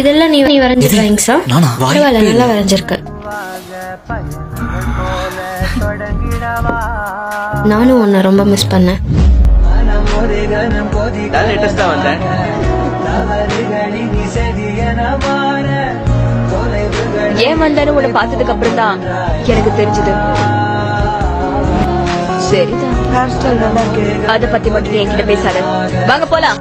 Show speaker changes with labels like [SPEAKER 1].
[SPEAKER 1] இதெல்லாம் நீ நீ வரைஞ்ச டிராயிங்ஸா
[SPEAKER 2] நானா?
[SPEAKER 1] பரவாயில்ல நல்லா வரைஞ்சிருக்க. நானும் உன்னை ரொம்ப மிஸ் பண்ணேன்.
[SPEAKER 3] ஏன் வந்தாலும் உன்னை பார்த்ததுக்கு அப்புறம் தான் எனக்கு தெரிஞ்சது. சரிதான். அத பத்தி மட்டும் என்கிட்ட பேசாத. வாங்க போலாம்.